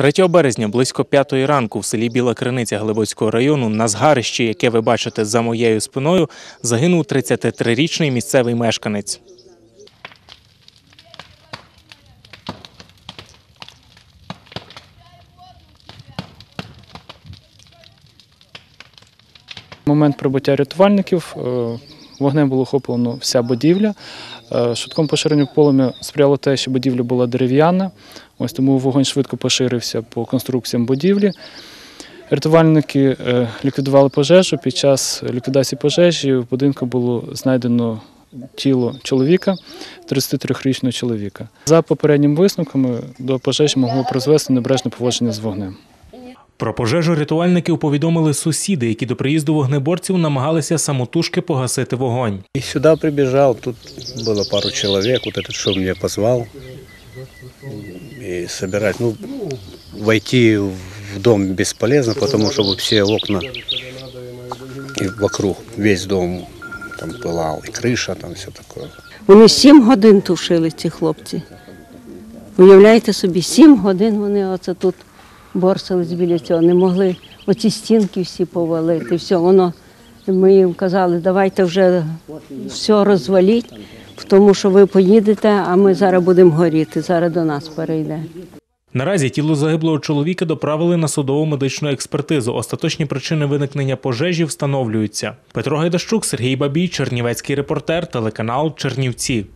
3 березня близько 5 ранку в селі Біла Криниця Глибоцького району на згарищі, яке ви бачите за моєю спиною, загинув 33-річний місцевий мешканець. момент прибуття рятувальників е, вогнем було охоплено вся будівля. Е, Швидкому поширенню полум'я сприяло те, що будівля була дерев'яна, ось тому вогонь швидко поширився по конструкціям будівлі. Рятувальники е, ліквідували пожежу. Під час ліквідації пожежі в будинку було знайдено тіло чоловіка, 33-річного чоловіка. За попередніми висновками до пожежі могло призвести небрежне поводження з вогнем. Про пожежу рятувальників повідомили сусіди, які до приїзду вогнеборців намагалися самотужки погасити вогонь. И сюда прибежал, тут было пару человек, вот этот что меня позвал. И собирать, ну, войти в дом бесполезно, потому что вот все окна и вокруг, весь дом там пылал, и крыша, там все такое. Вони сім годин тушили, ці хлопці. Уявляєте собі, сім годин вони оце тут борсились біля цього, не могли оці стінки всі повалити. Все, воно, ми їм казали, давайте вже все розваліть, тому що ви поїдете, а ми зараз будемо горіти, зараз до нас перейде. Наразі тіло загиблого чоловіка доправили на судово медичну експертизу. Остаточні причини виникнення пожежі встановлюються. Петро Гайдащук, Сергій Бабій, Чернівецький репортер, телеканал Чернівці.